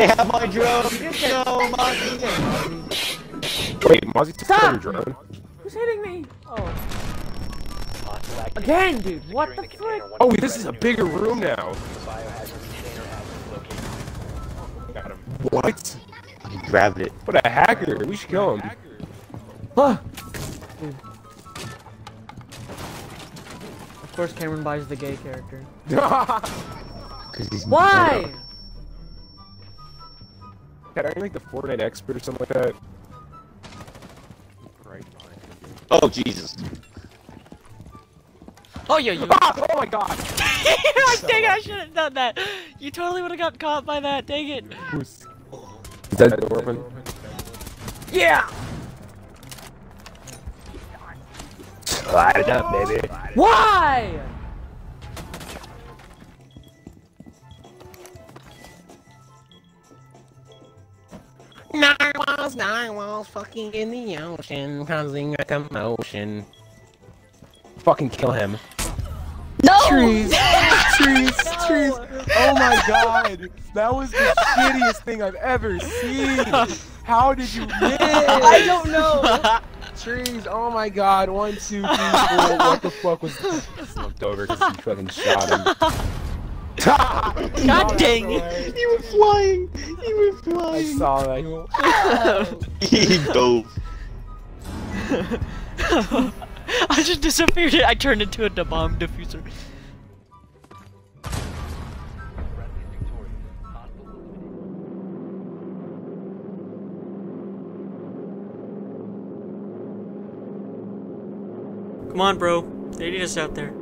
They have my drone. No, Mozzie. Wait, Mozzie took Stop! your drone. Who's hitting me? Oh, Hostile activity. again, dude. What the frick? Oh, this is a bigger room now. biohazard container has been located. Got him. What? He grabbed it. What a hacker. We should kill him. Huh. Of course, Cameron buys the gay character. Cause he's Why? God, are you like the Fortnite expert or something like that? Right. Oh Jesus. Oh yeah, you. Ah, oh my god! Dang it, I should have done that. You totally would have got caught by that. Dang it. Who's... Is that the orphan? Yeah. Light it up, baby. Why? Narwhals, narwhals, fucking in the ocean, causing a commotion. Fucking kill him. No. Trees! trees! Trees! Oh my god! That was the shittiest thing I've ever seen! How did you miss? I don't know. Trees! Oh my god! One, two, three, four. What the fuck was this? Looked over because he fucking shot him. God dang it. You were flying. You were I flying. saw that. he dove. I just disappeared. I turned into a bomb diffuser. Friendly is victorious. Hostiles eliminated. Come on, bro. They need us out there.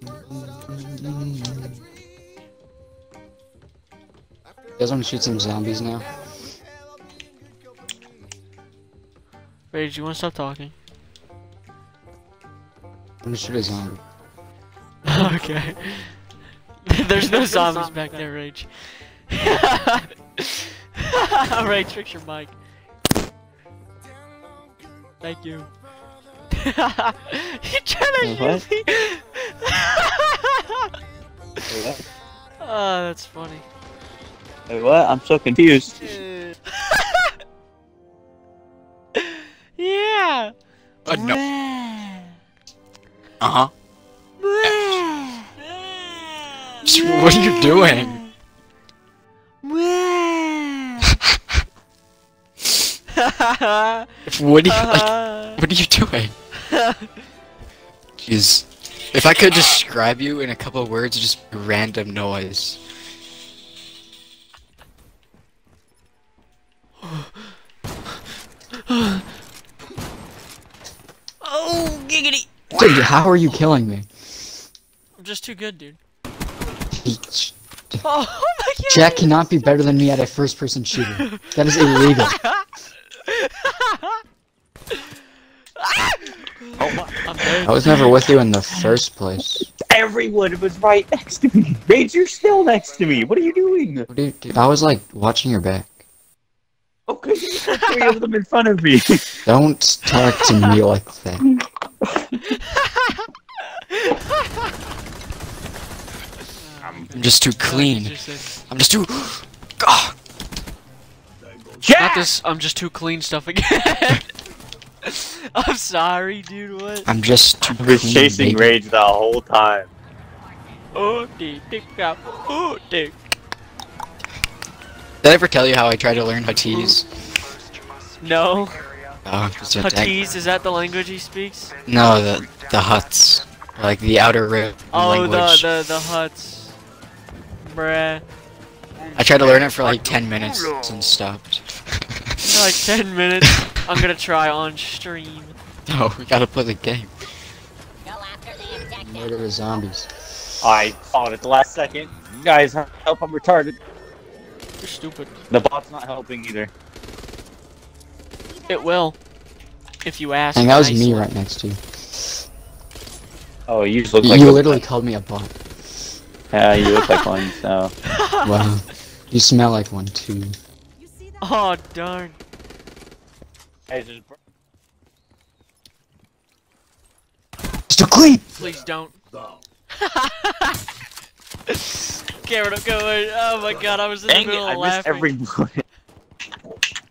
You guys want to shoot some zombies now? Rage, you wanna stop talking? I'm gonna shoot a zombie. okay. There's no zombies back there, Rage. Rage, fix your mic. Thank you. you trying to What? shoot me? oh, that's funny. Wait, what? I'm so confused. yeah. Uh, no. Uh huh. What are you doing? What are you like? What are you doing? Jeez. If I could describe you in a couple of words, just random noise. oh, giggity. Dude, how are you killing me? I'm just too good, dude. He- oh, oh my god. Jack cannot be better than me at a first-person shooter. That is illegal. Oh my. I'm dead. I was never with you in the first place. Everyone was right next to me. Rage, you're still next to me. What are you doing? What do you do? I was like watching your back. Oh, cause there's three of them in front of me. Don't talk to me like that. I'm just too clean. I'm just too. Ah, Not this. I'm just too clean stuff again. I'm sorry, dude. What? I'm just too I was clean, chasing baby. Rage the whole time. Oh, dick, dick, out. Oh, dick. Did I ever tell you how I tried to learn Huttese? No. Oh, Huttese, is that the language he speaks? No, the the Hutts, like the outer rim Oh, language. the the the Hutts. Bruh. I tried to learn it for like 10 minutes and stopped. For like 10 minutes. I'm gonna try on stream. No, oh, we gotta play the game. Murder the zombies. I thought at the last second. You Guys, help! I'm retarded. You're stupid. The bot's not helping either. It will. If you ask. And that was nicely. me right next to you. Oh, you just look You, like you a- literally called me a bot. Yeah, you look like one. So Wow. You smell like one too. Oh, darn. Hey, just- Mr. Clean! Please don't. Cameron, I'm going. Oh my god, I was in dang the it! middle I of missed every bullet.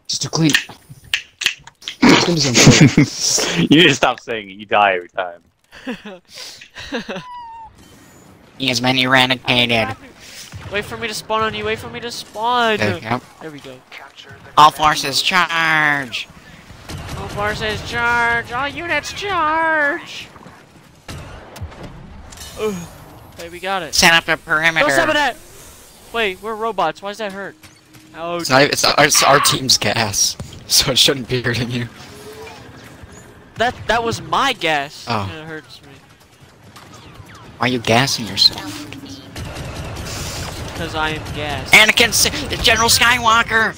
Mr. Clean! It's gonna be some fun. you need to stop saying it. You die every time. He has been eradicated. Wait for me to spawn on you. Wait for me to spawn. There we go. There we go. All forces charge! Forces charge. All units charge. Ugh. Hey, we got it. Set up a perimeter. Don't stop it at. Wait, we're robots. Why does that hurt? Oh, It's, not, it's, our, it's our team's gas, so it shouldn't be hurting you. that that was my gas. Oh. It hurts me Why are you gassing yourself? because I am gas. Anakin, General Skywalker!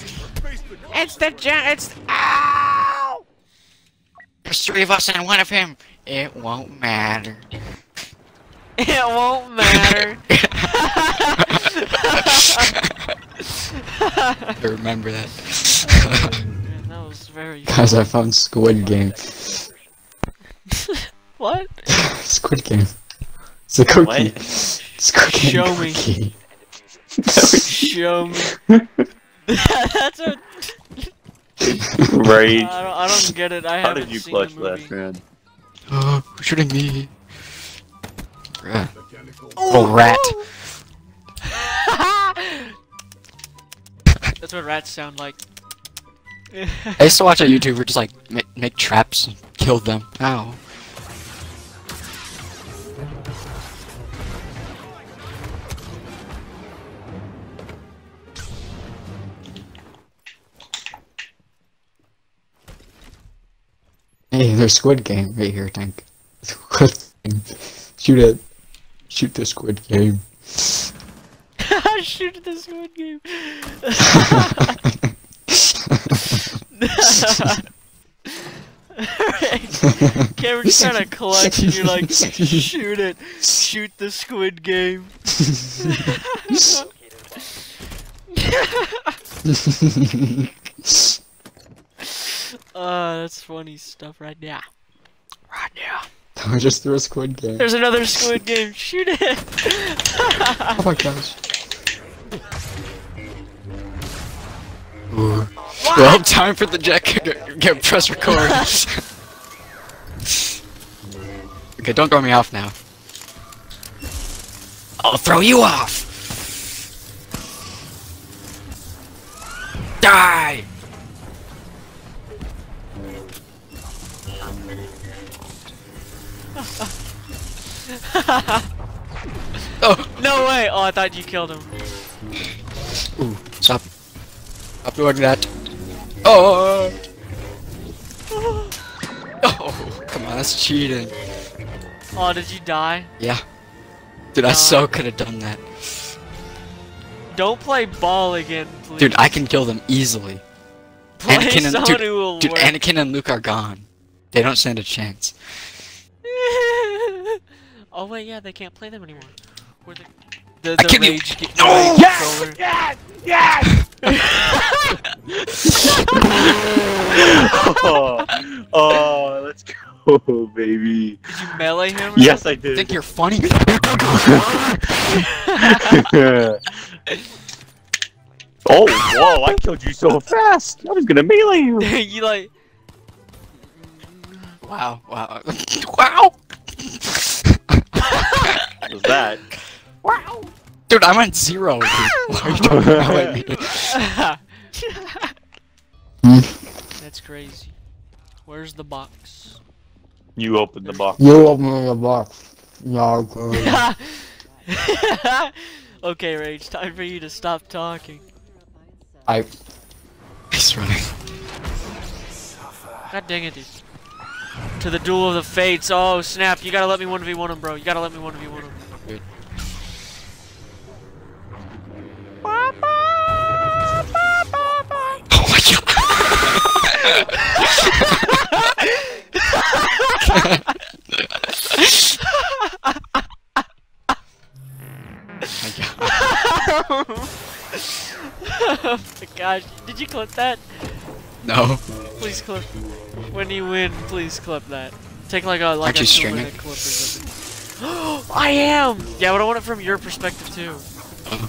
It's the gen- it's- Ow! There's three of us and one of him. It won't matter. it won't matter. I remember that. Man, that was very. Guys, I found Squid Game. what? Squid Game. It's a cookie. What? Squid Game Show me. Show me. That's a. Rage. Uh, I don't, I don't get it. I How did you seen clutch last round? Oh, who's shooting me? Rat. Oh, rat. That's what rats sound like. I used to watch a YouTuber just like make, make traps and kill them. Ow. There's Squid Game right here, Tank. Shoot it. Shoot the Squid Game. Shoot the squid game. Alright. Cameron's trying to clutch and you're like, shoot it. Shoot the squid game. Uh, that's funny stuff right now. Right now. I just threw a Squid Game. There's another squid game. Shoot it. Oh my gosh. Ooh. Well, time for the jack. Get, get press record. okay, don't throw me off now. I'll throw you off. Die. Oh, no way. Oh, I thought you killed him. Ooh, stop. Stop doing that. Oh. Oh, come on, that's cheating. Oh, did you die? Yeah. Dude, I so could have done that. Don't play ball again, please. Dude, I can kill them easily. play Anakin and dude, dude. Anakin and Luke are gone. They don't stand a chance. Oh wait, yeah, they can't play them anymore. Where the the, I the can't be- rage, ga- No! rage Yes! controller. Yes! Yes! oh, oh, let's go, baby. Did you melee him? or Yes, I did. Think you're funny? oh, whoa! I killed you so fast. I was gonna melee you. you like wow, wow. wow! What was that? Dude, I'm on zero, dude. Why are you talking? That's crazy. Where's the box? You opened the box. You open the box. Yeah, good. Okay, Rage, time for you to stop talking. I. He's running. God dang it, dude. To the duel of the fates. Oh, snap. You gotta let me 1v1 him, bro. You gotta let me 1v1 him. Gosh. Did you clip that? No. Please clip. When you win, please clip that. Take like a like a two clip or something. I am. Yeah, but I want it from your perspective too. Uh-huh.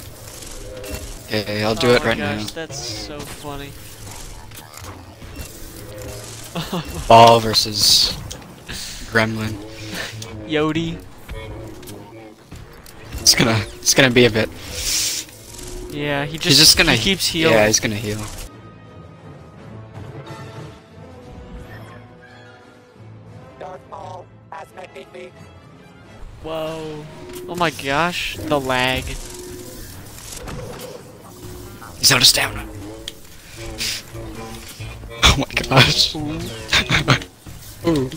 Okay, I'll do oh it right gosh, now. That's so funny. Ball versus Gremlin. Yodi. It's gonna, it's gonna be a bit. Yeah, he just he's just gonna he keeps healing. Yeah, he's gonna heal. Whoa. Oh my gosh, the lag. He's out of stamina. Oh my gosh. Ooh. Ooh.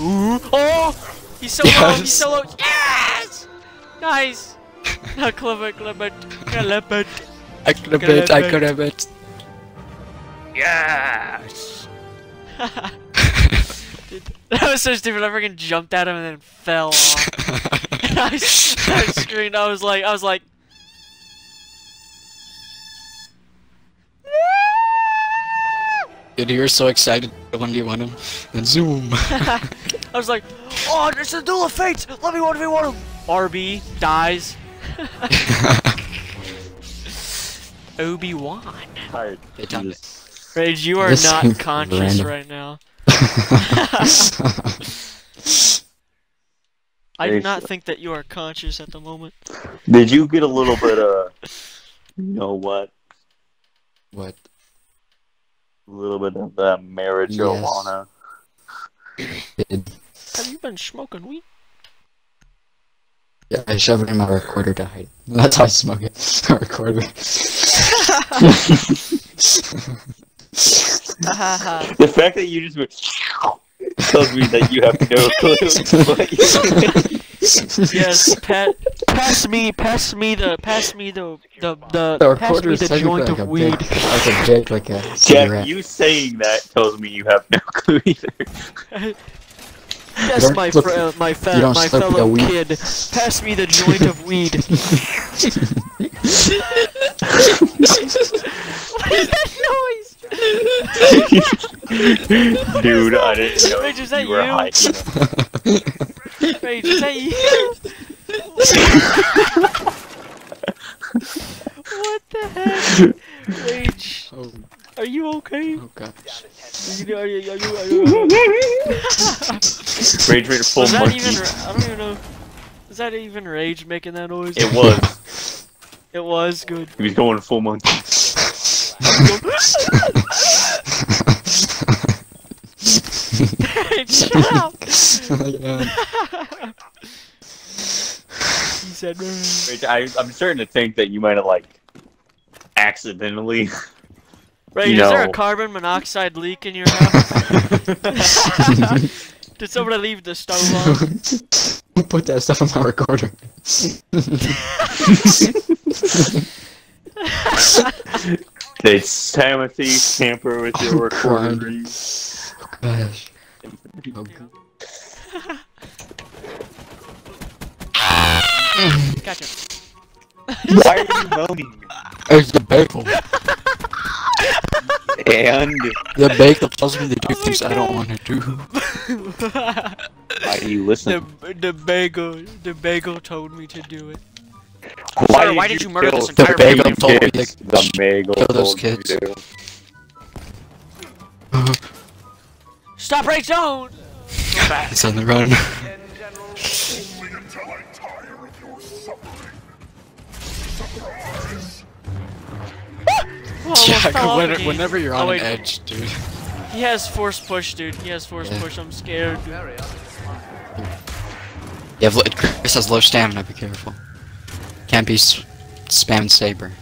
Ooh. Oh! He's so low, he's so low. Yes! Nice! Now clip it, clip it, clip it. I could it, I mate. could. Yes. Dude, that was so stupid. I freaking jumped at him and then fell off. and I, s- I screamed. I was like, I was like. Dude, you were so excited when you won him. Then zoom. I was like, oh, it's a duel of fates. Let me one v one him. RB dies. Obi Wan. Tired. They done it. Rage, you are This not conscious random. right now. I do not think that you are conscious at the moment. Did you get a little bit of, you know what? what? A little bit of uh, marijuana. Did Have you been smoking weed? Yeah, I shoved it in my recorder to hide. That's how I smoke it. My recorder. The fact that you just went tells me that you have no clue. yes, pa pass me, pass me the, pass me the, the, the, The pass recorder me the joint like a of weed. big, like a big, like a Jack, cigarette. you saying that tells me you have no clue either. Yes, my slip- fr uh, my, you my fellow kid, pass me the joint of weed. what is that noise? Dude, I didn't know Rage, is that you were you? Rage, is that you? what the heck? Rage, are you okay? oh gosh. Are you, are you, are you, Rage made a full Was that monkey. even? I don't even know. Is that even Rage making that noise? It was. It was good. He was going full monkey. Shut up! Yeah. He said. Rage, I, I'm starting to think that you might have like accidentally. Rage, You is there a carbon monoxide leak in your house? Did somebody leave the stove on? Put that stuff on my recorder. They Timothy tamper with your Oh, God. recording. Oh, gosh. Oh, Gotcha. Why are you moaning? It's the bagel. And The bagel tells me to do things I don't want to do. why do you listen? the bagel the bagel told me to do it. Why, Sir, why did you murder kill this entire the bagel told me to The bagel kill those told you kids. to. Stop Rage Zone! It's on the run. Oh, yeah, when, whenever you're Oh, on wait. an edge, dude. He has force push, dude. He has force Yeah. push. I'm scared. Yeah, Chris has low stamina, be careful. Can't be s- spam saber.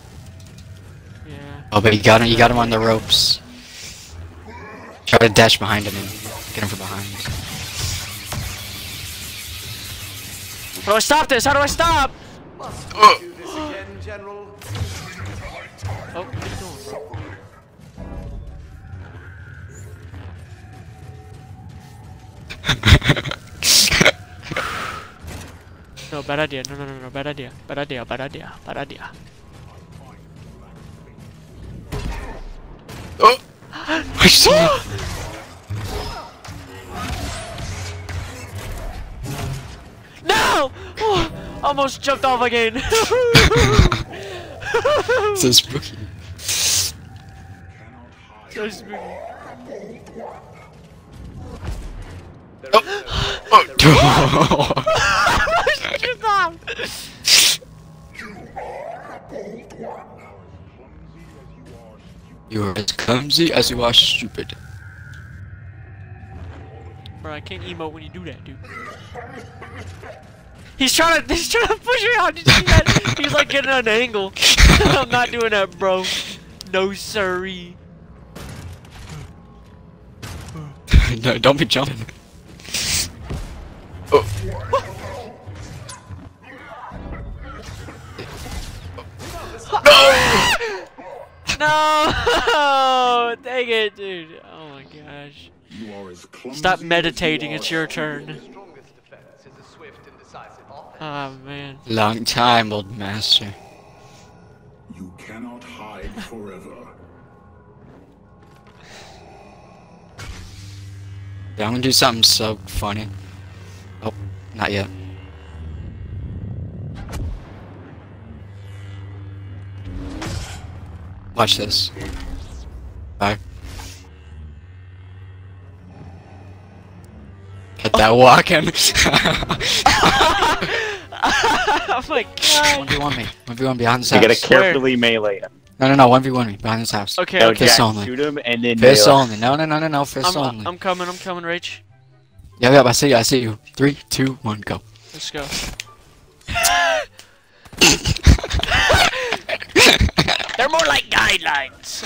Yeah. Oh, but you got him. You got him on the ropes. Try to dash behind him and get him from behind. How do I stop this? How do I stop? Do this again, General. Oh, No, bad idea. No, no, no, no, bad idea. Bad idea, bad idea, bad idea. Oh! I saw. No! Oh, almost jumped off again. so spooky. so spooky. Shut up! you are as clumsy as you are stupid. Bro, I can't emote when you do that, dude. He's trying to, he's trying to push me out. Did you see that? He's like getting an angle. I'm not doing that, bro. No siree. no, don't be jumping. No! no! Dang it, dude. Oh my gosh. Stop meditating. It's your turn. Strongest defense is a swift and. Oh man. Long time, old master. You cannot hide forever. Yeah, I'm gonna do something so funny. Oh, not yet. Watch this. Bye. Get that oh. walking. oh my god. 1v1 me. 1v1 behind this You gotta carefully melee him. No, no, no. 1v1 me behind this house. Okay, No, okay. Fist only. shoot him and then Fist only. No, no, no, no, no. Fist I'm, only. I'm coming, I'm coming, Rach. Yeah, yeah, I see you, I see you. Three, two, one, go. Let's go. They're more like guidelines.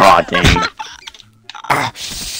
Aw, oh, dang.